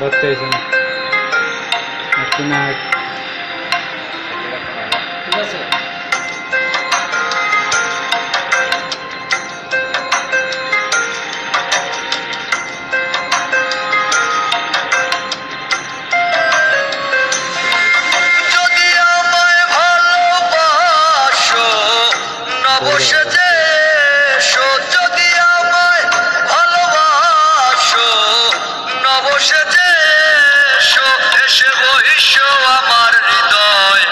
botezan aqui na বসেছে এসে বহিষ আমার হৃদয়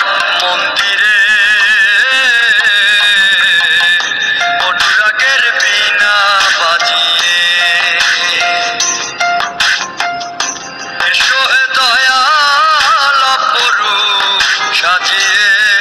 মন্দিরে। অনুরাগের বিনা বাজিয়ে। এসো দয়াল অপরূপ সাজিয়ে।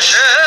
是。